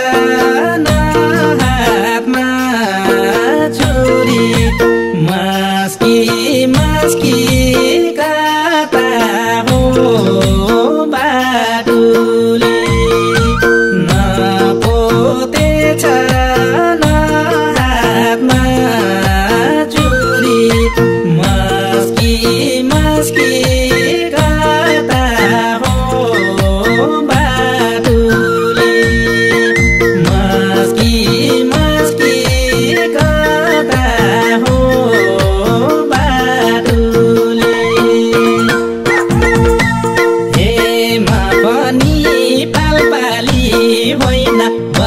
yeah. 欢迎来